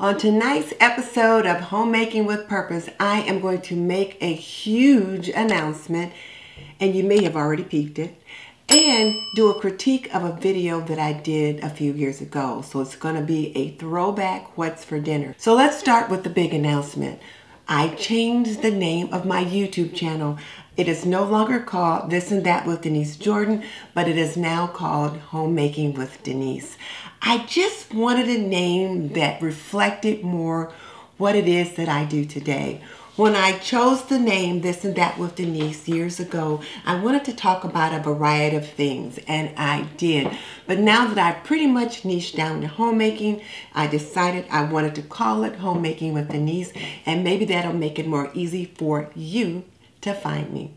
On tonight's episode of Homemaking with Purpose, I am going to make a huge announcement, and you may have already peeked it, and do a critique of a video that I did a few years ago. So it's going to be a throwback What's for Dinner. So let's start with the big announcement. I changed the name of my YouTube channel. It is no longer called This and That with Denise Jordan, but it is now called Homemaking with Denise. I just wanted a name that reflected more what it is that I do today. When I chose the name This and That with Denise years ago, I wanted to talk about a variety of things, and I did. But now that I've pretty much niched down to homemaking, I decided I wanted to call it Homemaking with Denise, and maybe that'll make it more easy for you to find me.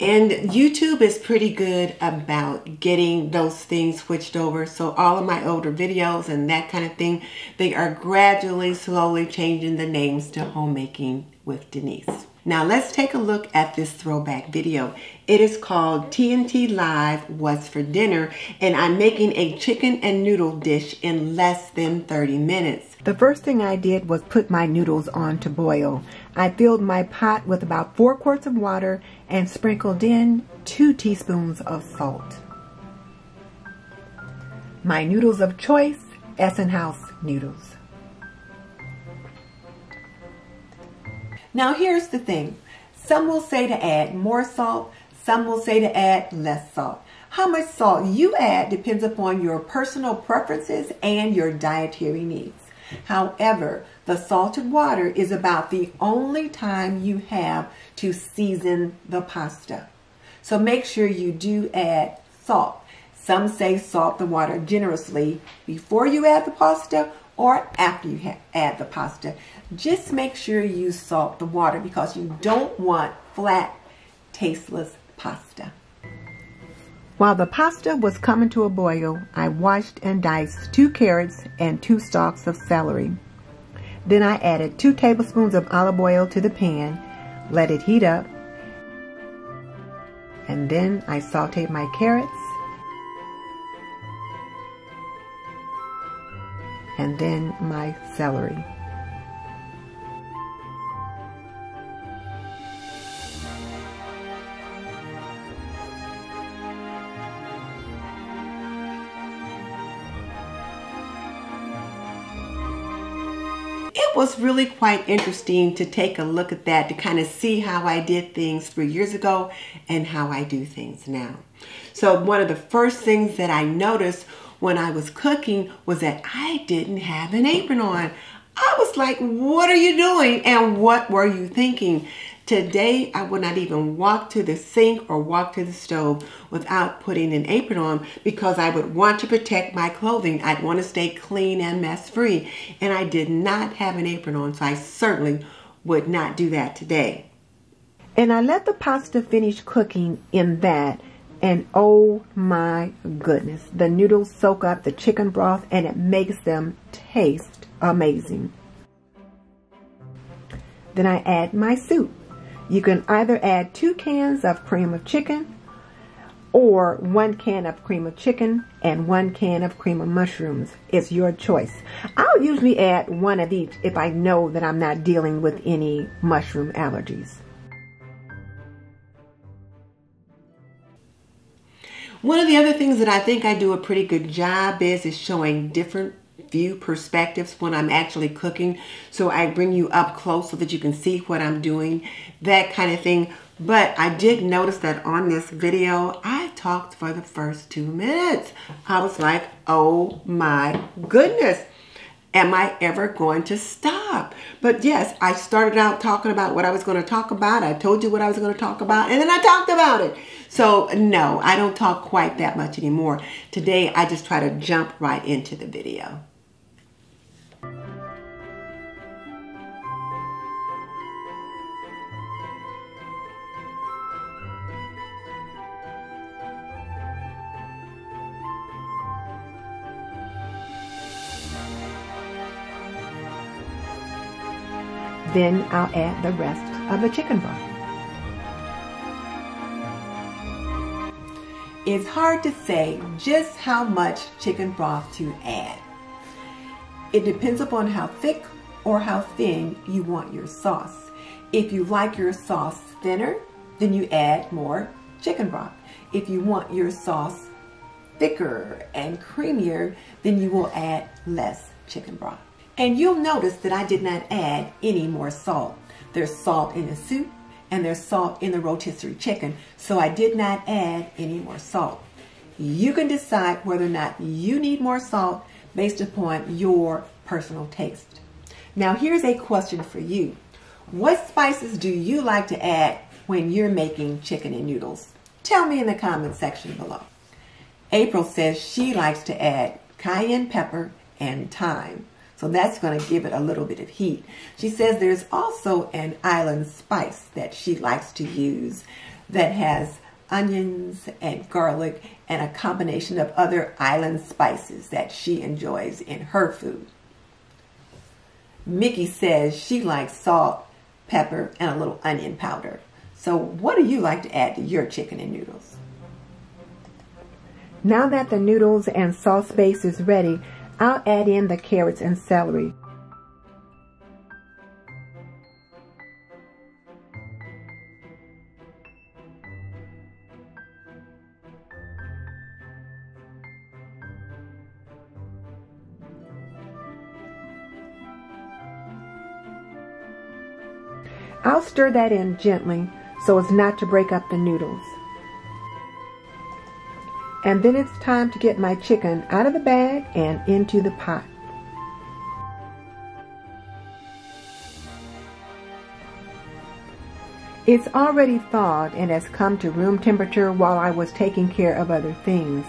And YouTube is pretty good about getting those things switched over. So all of my older videos and that kind of thing, they are gradually, slowly changing the names to Homemaking with Denise. Now let's take a look at this throwback video. It is called TNT Live What's for Dinner and I'm making a chicken and noodle dish in less than 30 minutes. The first thing I did was put my noodles on to boil. I filled my pot with about four quarts of water and sprinkled in two teaspoons of salt. My noodles of choice, Essenhaus noodles. Now here's the thing. Some will say to add more salt, some will say to add less salt. How much salt you add depends upon your personal preferences and your dietary needs. However, the salted water is about the only time you have to season the pasta. So make sure you do add salt. Some say salt the water generously before you add the pasta or after you add the pasta. Just make sure you salt the water because you don't want flat, tasteless pasta. While the pasta was coming to a boil, I washed and diced two carrots and two stalks of celery. Then I added two tablespoons of olive oil to the pan, let it heat up, and then I sauteed my carrots, and then my celery. Was really quite interesting to take a look at that to kind of see how I did things three years ago and how I do things now. So one of the first things that I noticed when I was cooking was that I didn't have an apron on. I was like, what are you doing? And what were you thinking? Today, I would not even walk to the sink or walk to the stove without putting an apron on because I would want to protect my clothing. I'd want to stay clean and mess free. And I did not have an apron on, so I certainly would not do that today. And I let the pasta finish cooking in that. And oh my goodness, the noodles soak up the chicken broth and it makes them taste amazing. Then I add my soup. You can either add two cans of cream of chicken or one can of cream of chicken and one can of cream of mushrooms. It's your choice. I'll usually add one of each if I know that I'm not dealing with any mushroom allergies. One of the other things that I think I do a pretty good job is, is showing different view perspectives when I'm actually cooking. So I bring you up close so that you can see what I'm doing, that kind of thing. But I did notice that on this video, I talked for the first two minutes. I was like, oh my goodness. Am I ever going to stop? But yes, I started out talking about what I was going to talk about. I told you what I was going to talk about, and then I talked about it. So no, I don't talk quite that much anymore. Today, I just try to jump right into the video. Then I'll add the rest of the chicken broth. It's hard to say just how much chicken broth to add. It depends upon how thick or how thin you want your sauce. If you like your sauce thinner, then you add more chicken broth. If you want your sauce thicker and creamier, then you will add less chicken broth. And you'll notice that I did not add any more salt. There's salt in the soup and there's salt in the rotisserie chicken, so I did not add any more salt. You can decide whether or not you need more salt based upon your personal taste. Now here's a question for you. What spices do you like to add when you're making chicken and noodles? Tell me in the comment section below. April says she likes to add cayenne pepper and thyme. So that's going to give it a little bit of heat. She says there's also an island spice that she likes to use that has onions and garlic and a combination of other island spices that she enjoys in her food. Mickey says she likes salt, pepper, and a little onion powder. So what do you like to add to your chicken and noodles? Now that the noodles and sauce base is ready, I'll add in the carrots and celery. I'll stir that in gently so as not to break up the noodles. And then it's time to get my chicken out of the bag and into the pot. It's already thawed and has come to room temperature while I was taking care of other things.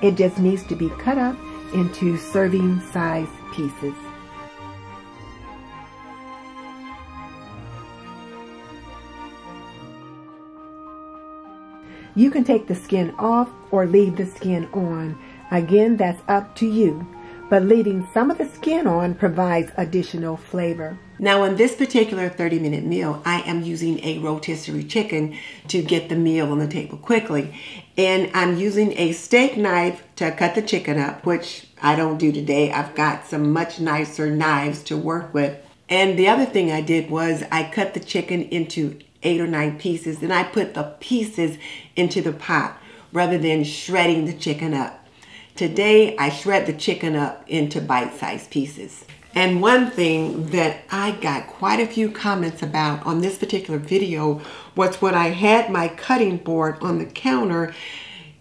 It just needs to be cut up into serving size pieces. You can take the skin off or leave the skin on. Again, that's up to you. But leaving some of the skin on provides additional flavor. Now in this particular 30 minute meal, I am using a rotisserie chicken to get the meal on the table quickly. And I'm using a steak knife to cut the chicken up, which I don't do today. I've got some much nicer knives to work with. And the other thing I did was I cut the chicken into eight or nine pieces. and I put the pieces into the pot rather than shredding the chicken up. Today, I shred the chicken up into bite-sized pieces. And one thing that I got quite a few comments about on this particular video was when I had my cutting board on the counter,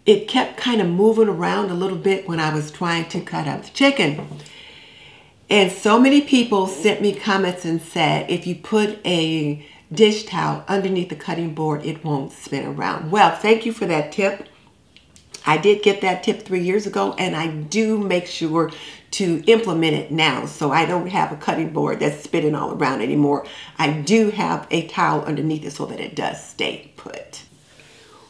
it kept kind of moving around a little bit when I was trying to cut up the chicken. And so many people sent me comments and said, if you put a dish towel underneath the cutting board, it won't spin around. Well, thank you for that tip. I did get that tip three years ago and I do make sure to implement it now so I don't have a cutting board that's spinning all around anymore. I do have a towel underneath it so that it does stay put.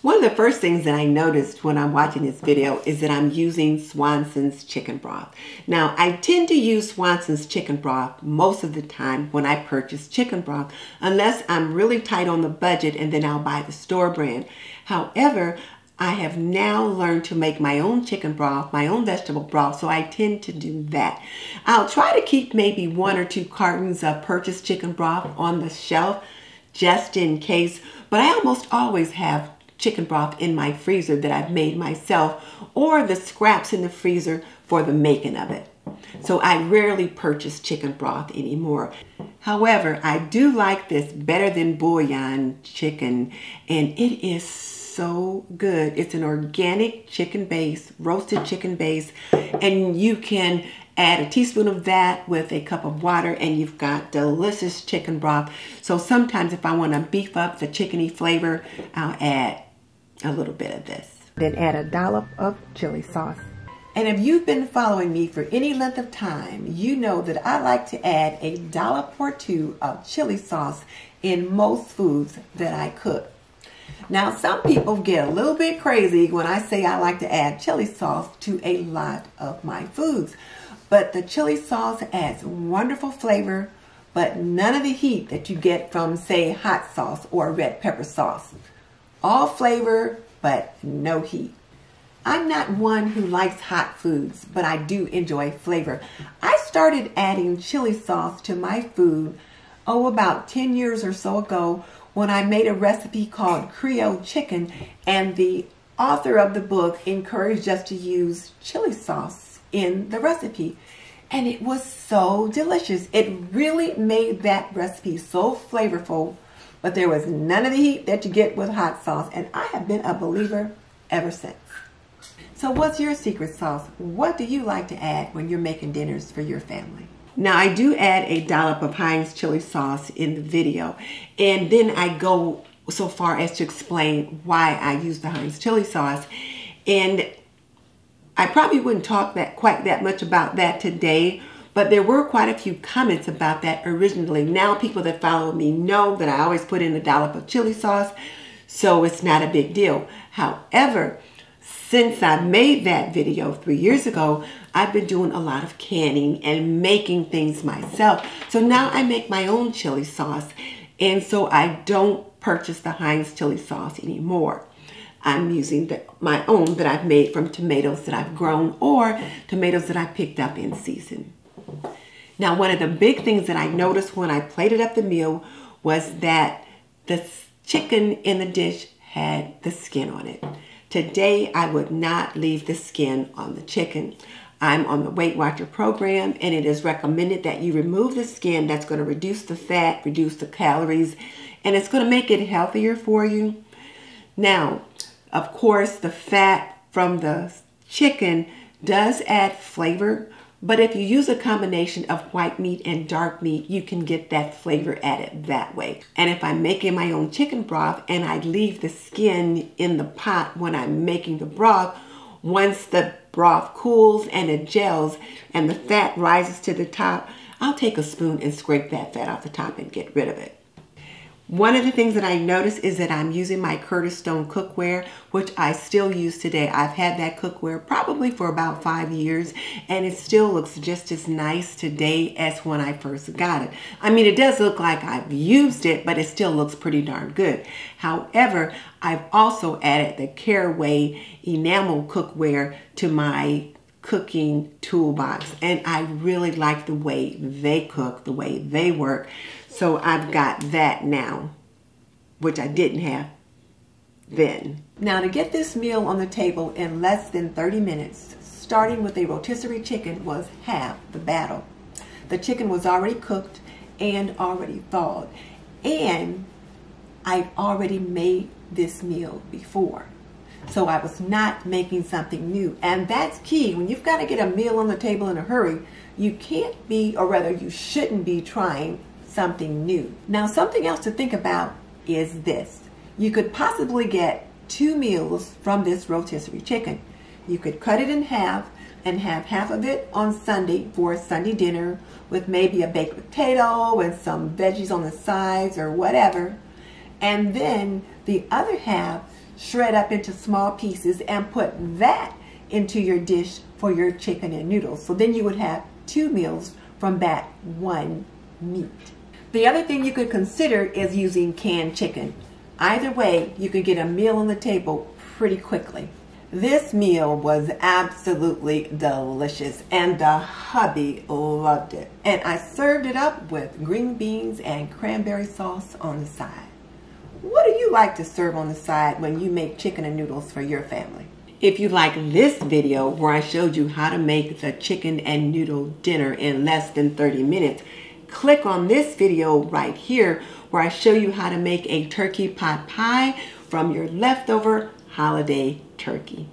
One of the first things that I noticed when I'm watching this video is that I'm using Swanson's chicken broth. Now, I tend to use Swanson's chicken broth most of the time when I purchase chicken broth, unless I'm really tight on the budget and then I'll buy the store brand. However, I have now learned to make my own chicken broth, my own vegetable broth, so I tend to do that. I'll try to keep maybe one or two cartons of purchased chicken broth on the shelf just in case, but I almost always have chicken broth in my freezer that I've made myself or the scraps in the freezer for the making of it. So I rarely purchase chicken broth anymore. However, I do like this better than bouillon chicken and it is so good. It's an organic chicken base, roasted chicken base, and you can add a teaspoon of that with a cup of water and you've got delicious chicken broth. So sometimes if I want to beef up the chickeny flavor, I'll add a little bit of this. Then add a dollop of chili sauce. And if you've been following me for any length of time, you know that I like to add a dollop or two of chili sauce in most foods that I cook. Now, some people get a little bit crazy when I say I like to add chili sauce to a lot of my foods. But the chili sauce adds wonderful flavor, but none of the heat that you get from, say, hot sauce or red pepper sauce. All flavor, but no heat. I'm not one who likes hot foods, but I do enjoy flavor. I started adding chili sauce to my food, oh, about 10 years or so ago when I made a recipe called Creole Chicken, and the author of the book encouraged us to use chili sauce in the recipe. And it was so delicious. It really made that recipe so flavorful, but there was none of the heat that you get with hot sauce, and I have been a believer ever since. So what's your secret sauce? What do you like to add when you're making dinners for your family? Now I do add a dollop of Heinz chili sauce in the video and then I go so far as to explain why I use the Heinz chili sauce and I probably wouldn't talk that quite that much about that today but there were quite a few comments about that originally. Now people that follow me know that I always put in a dollop of chili sauce so it's not a big deal. However, since I made that video three years ago, I've been doing a lot of canning and making things myself. So now I make my own chili sauce. And so I don't purchase the Heinz chili sauce anymore. I'm using the, my own that I've made from tomatoes that I've grown or tomatoes that I picked up in season. Now, one of the big things that I noticed when I plated up the meal was that the chicken in the dish had the skin on it. Today, I would not leave the skin on the chicken. I'm on the Weight Watcher program, and it is recommended that you remove the skin. That's going to reduce the fat, reduce the calories, and it's going to make it healthier for you. Now, of course, the fat from the chicken does add flavor, but if you use a combination of white meat and dark meat, you can get that flavor added that way. And if I'm making my own chicken broth and I leave the skin in the pot when I'm making the broth, once the broth cools and it gels and the fat rises to the top, I'll take a spoon and scrape that fat off the top and get rid of it. One of the things that I noticed is that I'm using my Curtis Stone cookware, which I still use today. I've had that cookware probably for about five years, and it still looks just as nice today as when I first got it. I mean, it does look like I've used it, but it still looks pretty darn good. However, I've also added the Caraway enamel cookware to my cooking toolbox and I really like the way they cook, the way they work. So I've got that now, which I didn't have then. Now to get this meal on the table in less than 30 minutes, starting with a rotisserie chicken was half the battle. The chicken was already cooked and already thawed. And I've already made this meal before. So I was not making something new. And that's key. When you've got to get a meal on the table in a hurry, you can't be, or rather you shouldn't be trying something new. Now, something else to think about is this. You could possibly get two meals from this rotisserie chicken. You could cut it in half and have half of it on Sunday for Sunday dinner with maybe a baked potato and some veggies on the sides or whatever. And then the other half shred up into small pieces and put that into your dish for your chicken and noodles. So then you would have two meals from that one meat. The other thing you could consider is using canned chicken. Either way, you could get a meal on the table pretty quickly. This meal was absolutely delicious and the hubby loved it. And I served it up with green beans and cranberry sauce on the side. What do you like to serve on the side when you make chicken and noodles for your family? If you like this video where I showed you how to make the chicken and noodle dinner in less than 30 minutes, click on this video right here where I show you how to make a turkey pot pie from your leftover holiday turkey.